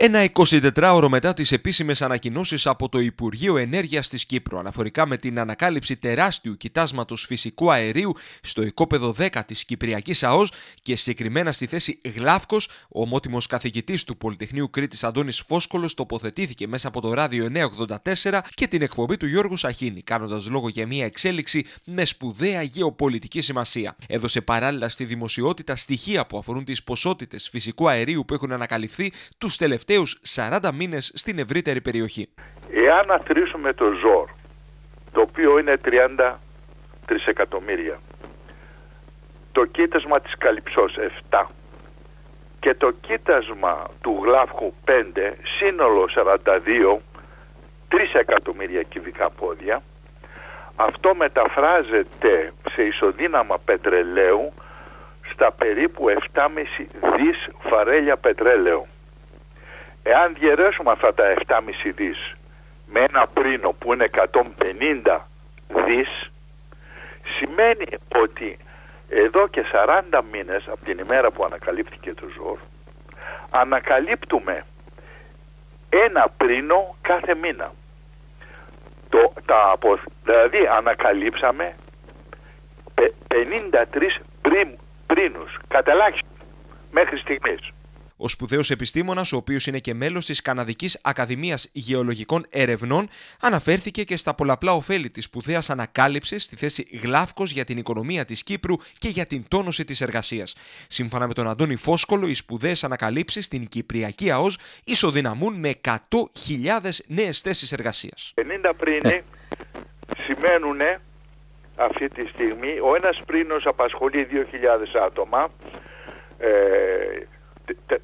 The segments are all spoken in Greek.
Ένα 24ωρο μετά τις επίσημες ανακοινώσεις από το Υπουργείο Ενέργειας της Κύπρου αναφορικά με την ανακάλυψη τεράστιου κοιτάσματος φυσικού αερίου στο οικόπεδο 10 της Κυπριακής ΑΟΣ και συγκεκριμένα στη θέση Γλάφκος, ο ομότιμος καθηγητής του Πολυτεχνείου Κρήτης Αντώνης Φόσκολο τοποθετήθηκε μέσα από το ράδιο 984 και την εκπομπή του Γιώργου Σαχίνη, κάνοντας λόγο για μια εξέλιξη με σπουδαία γεωπολιτική σημασία. Έδωσε παράλληλα στη δημοσιότητα στοιχεία που αφορούν τις ποσότητες φυσικού αερίου που έχουν ανακαλυφθεί τους τελευταίους τελευταίους 40 μήνες στην ευρύτερη περιοχή. Εάν αθροίσουμε το ζόρ, το οποίο είναι 30 τρισεκατομμύρια, το κοίτασμα της Καλυψός 7 και το κοίτασμα του Γλάφκου 5, σύνολο 42, 3 εκατομμύρια κυβικά πόδια, αυτό μεταφράζεται σε ισοδύναμα πετρελαίου στα περίπου 7,5 δις φαρέλια πετρέλαιο. Εάν διαιρέσουμε αυτά τα 7,5 δις με ένα πρίνο που είναι 150 δις σημαίνει ότι εδώ και 40 μήνες από την ημέρα που ανακαλύφθηκε το ζώο ανακαλύπτουμε ένα πρίνο κάθε μήνα. Το, τα, δηλαδή ανακαλύψαμε 53 πριν, πρίνους κατελάχιστον μέχρι στιγμής. Ο σπουδαίος επιστήμονας, ο οποίος είναι και μέλος της Καναδικής Ακαδημίας Γεωλογικών Ερευνών, αναφέρθηκε και στα πολλαπλά ωφέλη της σπουδαίας ανακάλυψης στη θέση γλάφκος για την οικονομία της Κύπρου και για την τόνωση της εργασίας. Σύμφωνα με τον Αντώνη Φόσκολο, οι σπουδαίες ανακαλύψεις στην Κυπριακή ΑΟΣ ισοδυναμούν με 100.000 νέες θέσεις εργασίας. 50 πριν ε. σημαίνουν αυτή τη στιγμή ο ένας πρίνος απασχολεί 2.000 άτομα ε,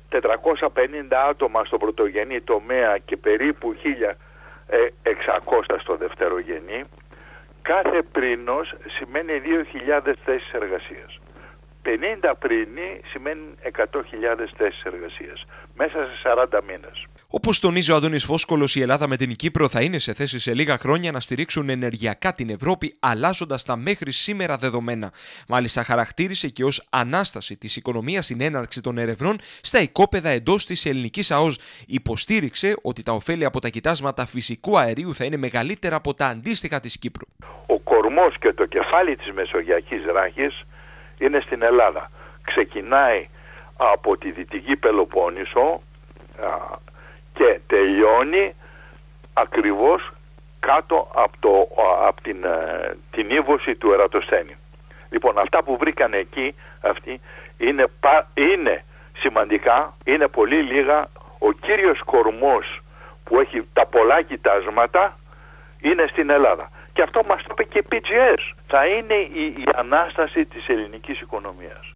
450 άτομα στο πρωτογενή τομέα και περίπου 1.600 στο δευτερογενή, κάθε πρίνος σημαίνει 2.000 θέσεις εργασίας. 50 πρίνοι σημαίνουν 100.000 θέσεις εργασίας μέσα σε 40 μήνες. Όπως τονίζει ο Αντώνης Φόσκολο, η Ελλάδα με την Κύπρο θα είναι σε θέση σε λίγα χρόνια να στηρίξουν ενεργειακά την Ευρώπη, αλλάζοντας τα μέχρι σήμερα δεδομένα. Μάλιστα, χαρακτήρισε και ως ανάσταση της οικονομίας στην έναρξη των ερευνών στα οικόπεδα εντός της ελληνικής ΑΟΣ. Υποστήριξε ότι τα ωφέλη από τα κοιτάσματα φυσικού αερίου θα είναι μεγαλύτερα από τα αντίστοιχα της Κύπρου. Ο κορμός και το κεφάλι της Μεσογειακής Ράχης είναι στην Ελλάδα. Ξεκινάει από τη Δυτική Πελοπόννησο και τελειώνει ακριβώς κάτω από, το, από την, ε, την ύβωση του Ερατοσθένη. Λοιπόν, αυτά που βρήκαν εκεί αυτοί είναι, είναι σημαντικά, είναι πολύ λίγα. Ο κύριος κορμός που έχει τα πολλά κοιτάσματα είναι στην Ελλάδα. Και αυτό μας το είπε και η PGS. Θα είναι η, η ανάσταση της ελληνικής οικονομίας.